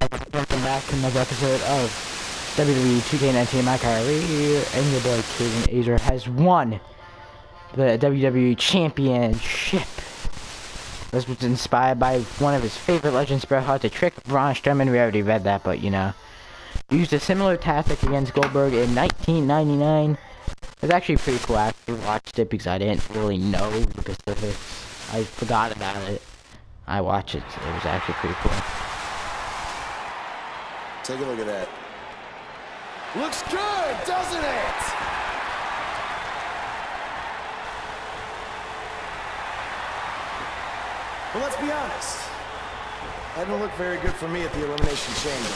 Welcome back to another episode of WWE 2K19. My career and your boy Caden Azer has won the WWE Championship. This was inspired by one of his favorite legends, Bret Hart, to trick Braun Strowman. We already read that, but you know. Used a similar tactic against Goldberg in 1999. It was actually pretty cool. I actually watched it because I didn't really know the specifics. I forgot about it. I watched it. It was actually pretty cool. Take a look at that. Looks good, doesn't it? But let's be honest. That didn't look very good for me at the Elimination Chamber.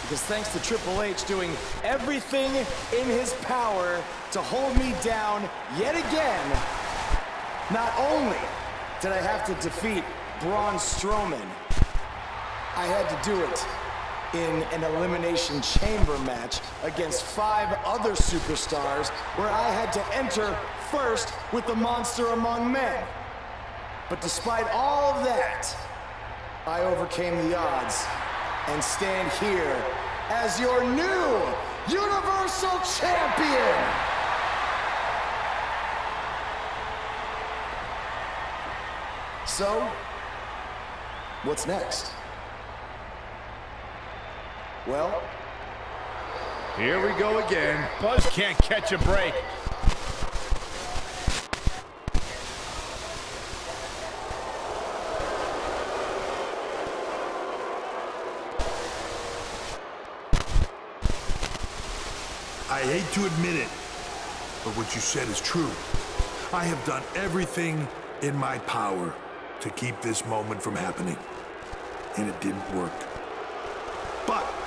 Because thanks to Triple H doing everything in his power to hold me down yet again, not only did I have to defeat Braun Strowman, I had to do it in an Elimination Chamber match against five other superstars where I had to enter first with the Monster Among Men. But despite all of that, I overcame the odds and stand here as your new Universal Champion! So, what's next? Well, Here we go again. Buzz can't catch a break. I hate to admit it, but what you said is true. I have done everything in my power to keep this moment from happening, and it didn't work. But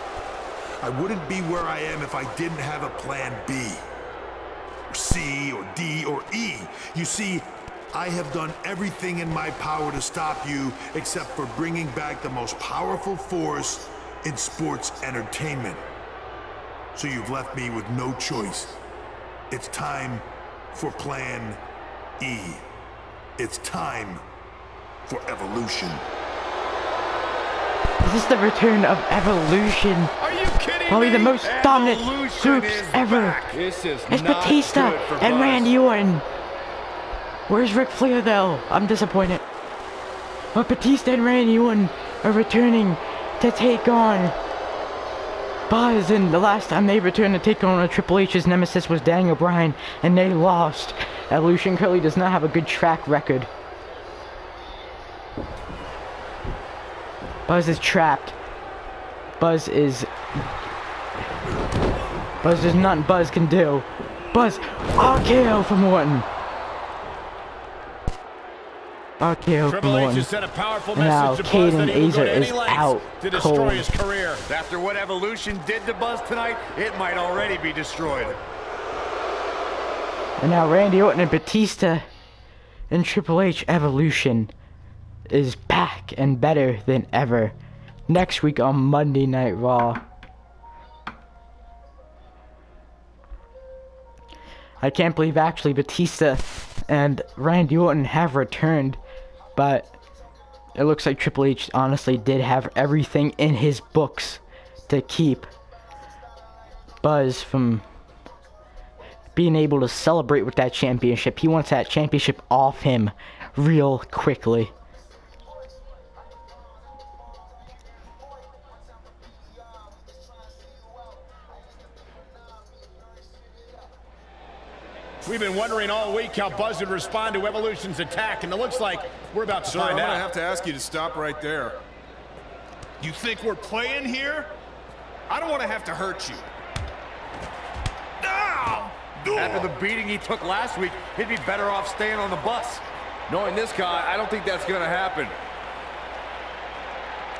I wouldn't be where I am if I didn't have a plan B, or C, or D, or E. You see, I have done everything in my power to stop you except for bringing back the most powerful force in sports entertainment. So you've left me with no choice. It's time for Plan E. It's time for evolution. Is This is the return of Evolution. Probably the most dominant groups ever. It's Batista and. Randy Orton. Where's Ric Flair though? I'm disappointed. But Batista and Randy Orton are returning to take on Buzz, and the last time they returned to take on a Triple H's nemesis was Daniel Bryan, and they lost. Evolution currently does not have a good track record. Buzz is trapped. Buzz is Buzz, there's nothing Buzz can do. Buzz, RKO from Orton. RKO from Triple Orton. sent a powerful now message to Buzz that Caden he will go Azer is out to destroy cold. his career. After what Evolution did to Buzz tonight, it might already be destroyed. And now Randy Orton and Batista and Triple H Evolution is back and better than ever. Next week on Monday Night Raw. I can't believe actually Batista and Randy Orton have returned, but it looks like Triple H honestly did have everything in his books to keep Buzz from being able to celebrate with that championship. He wants that championship off him real quickly. We've been wondering all week how Buzz would respond to Evolution's attack, and it looks like we're about to Sir, I'm find gonna have to ask you to stop right there. You think we're playing here? I don't want to have to hurt you. Ow! After the beating he took last week, he'd be better off staying on the bus. Knowing this guy, I don't think that's gonna happen.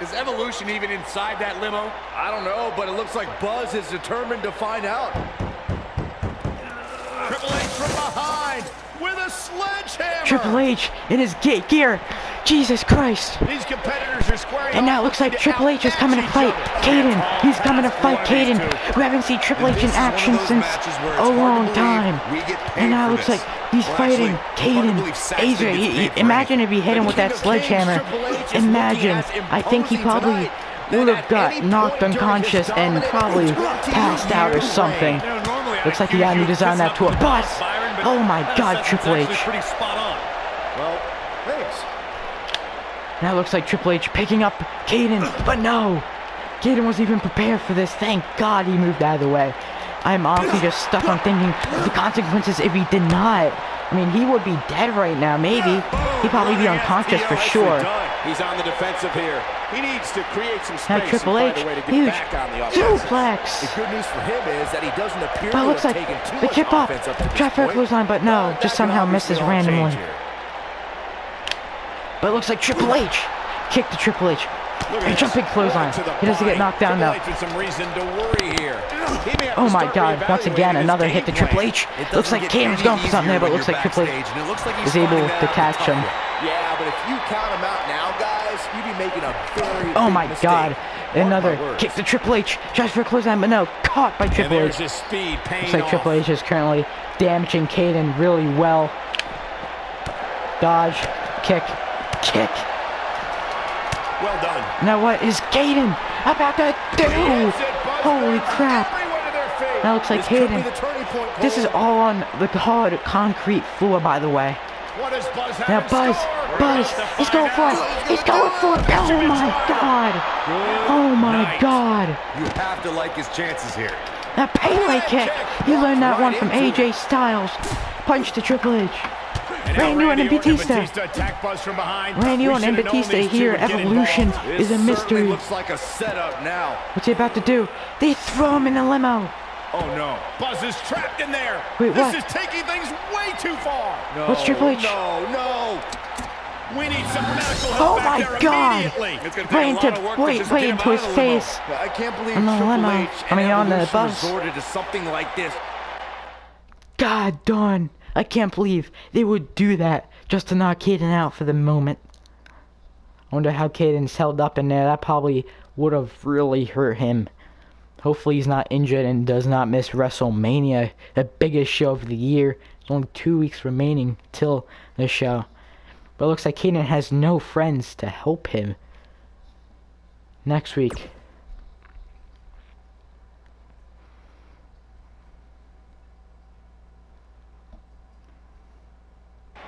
Is Evolution even inside that limo? I don't know, but it looks like Buzz is determined to find out. Triple H in his gate gear. Jesus Christ. These competitors are squaring And now it looks like Triple H is coming to fight. Caden. He's coming to fight Caden. We haven't seen Triple H in action since a long time. And now it looks like he's fighting Caden. Azer, he- he- imagine if he hit him with that sledgehammer. Imagine. I think he probably would have got knocked unconscious and probably passed out or something. Looks like he me designed that to a bus. Oh my God, Triple H. Pretty spot on. Well, thanks. Now it looks like Triple H picking up Caden, but no. Caden wasn't even prepared for this. Thank God he moved out of the way. I'm honestly just stuck on thinking the consequences if he did not. I mean, he would be dead right now, maybe. He'd probably be unconscious for sure. He's on the defensive here. He needs to create some space Now Triple and H, find a way to get huge back on the offense. suplex. The good news for him is that he doesn't appear But to looks have like taken too the much chip up. offense up to this Try for a clothesline, but no, That just somehow misses randomly. here. But it looks like Triple H kicked to Triple H. Look A at jumping clothesline. Right to the He doesn't get knocked down Triple now. Some reason to worry here. He may have Oh my God, once again, another hit to Triple. H. Looks like get Caden's going for something there, but when looks like Triple H backstage, and it looks like he's is able to catch him. Yeah, but if you count him out now, guys, you'd be making a very Oh my mistake. God. Another kick to Triple H. Tries for a clothesline, but no, caught by Triple H. his speed Looks like off. Triple H is currently damaging Caden really well. Dodge, kick, kick. Well done. Now what is Caden about to do? Yes, it buzzed Holy crap. everyone to their feet. That looks like Caden. the turning point, This is all on the hard concrete floor, by the way. Now Buzz, Buzz, about he's going for it. He's going for it. Oh my God. Oh my. God. You have to like his chances here. That Pele kick. You learned that one from AJ Styles. Punch to Triple H. And now Randy Orton and Batista. attack Buzz. Randy We Orton and Batista here. Evolution is a mystery. looks like a setup now. What's he about to do? They throw him in the limo. Oh no. Buzz is trapped in there. Wait, this what? is taking things way too far. No, What's Triple H? No, no. We need some medical help Oh back my there God. immediately. It's gonna take Right into, lot of work to wait, right into his of the limo. face. I can't believe On the Triple limo. H I mean, on the bus. resorted to something like this. God darn. I can't believe they would do that just to knock Caden out for the moment. I wonder how Caden's held up in there. That probably would have really hurt him. Hopefully he's not injured and does not miss WrestleMania, the biggest show of the year. There's only two weeks remaining till the show. But it looks like Caden has no friends to help him. Next week.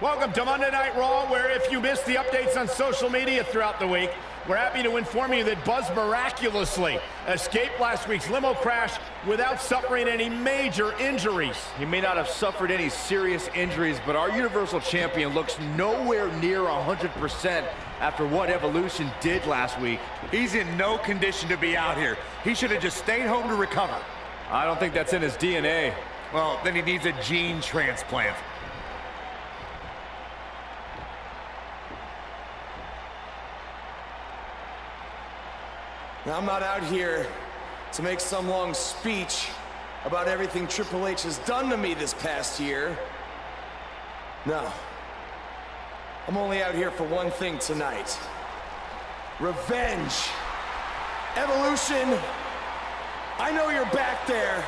Welcome to Monday Night Raw, where if you missed the updates on social media throughout the week, we're happy to inform you that Buzz miraculously escaped last week's limo crash without suffering any major injuries. He may not have suffered any serious injuries, but our Universal Champion looks nowhere near 100% after what Evolution did last week. He's in no condition to be out here. He should have just stayed home to recover. I don't think that's in his DNA. Well, then he needs a gene transplant. Now, I'm not out here to make some long speech about everything Triple H has done to me this past year. No. I'm only out here for one thing tonight. Revenge. Evolution. I know you're back there.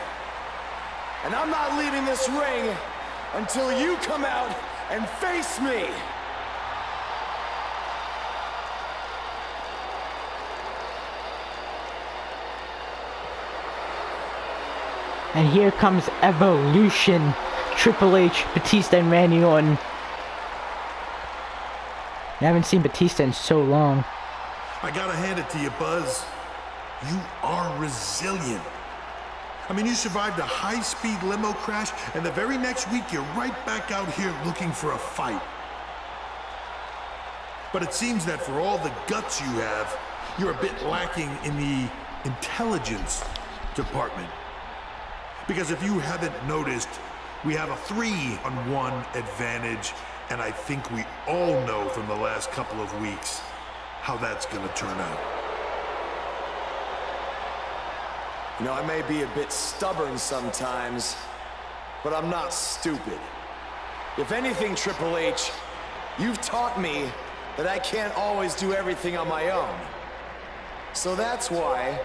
And I'm not leaving this ring until you come out and face me. And here comes Evolution. Triple H, Batista, and Randy Orton. I haven't seen Batista in so long. I gotta hand it to you, Buzz. You are resilient. I mean, you survived a high-speed limo crash, and the very next week you're right back out here looking for a fight. But it seems that for all the guts you have, you're a bit lacking in the intelligence department. Because if you haven't noticed, we have a three-on-one advantage, and I think we all know from the last couple of weeks how that's gonna turn out. You know, I may be a bit stubborn sometimes, but I'm not stupid. If anything, Triple H, you've taught me that I can't always do everything on my own. So that's why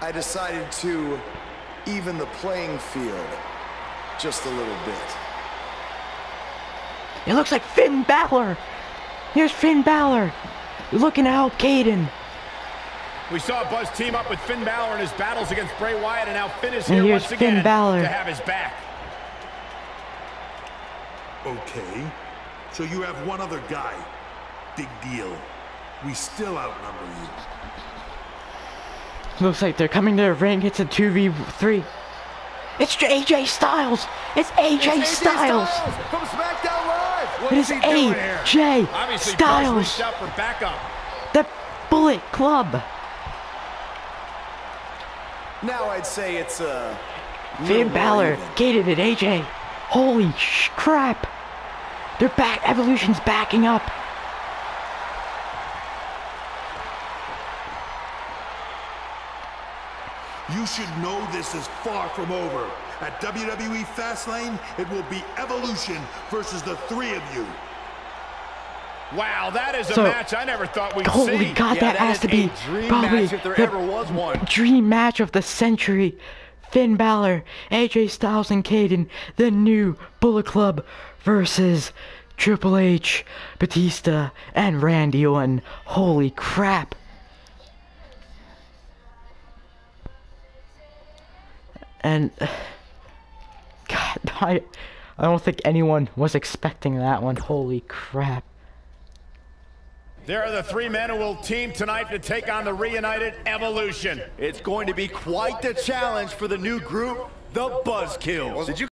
I decided to even the playing field just a little bit. It looks like Finn Balor. Here's Finn Balor. Looking to help Caden. We saw Buzz team up with Finn Balor in his battles against Bray Wyatt, and now Finn is And here here's once Finn again Balor. to have his back. Okay. So you have one other guy. Big deal. We still outnumber you. Looks like they're coming to the ring. It's a 2v3. It's AJ Styles. It's AJ Styles. from SmackDown Live. What It is is he doing here? AJ Styles. reached for backup. The Bullet Club. Now I'd say it's uh, a Finn little Balor even. gated at AJ. Holy sh crap. They're back. Evolution's backing up. Should know this is far from over. At WWE Fastlane, it will be Evolution versus the three of you. Wow, that is a So- match I never thought we'd Holy see. God, Yeah, that, that has to be dream probably match if there the ever was one. dream match of the century. Finn Balor, AJ Styles, and Caden, the new Bullet Club versus Triple H, Batista, and Randy Orton. Holy crap. And God, I, I don't think anyone was expecting that one. Holy crap. There are the three men who will team tonight to take on the reunited Evolution. It's going to be quite the challenge for the new group, the Buzzkills. Did you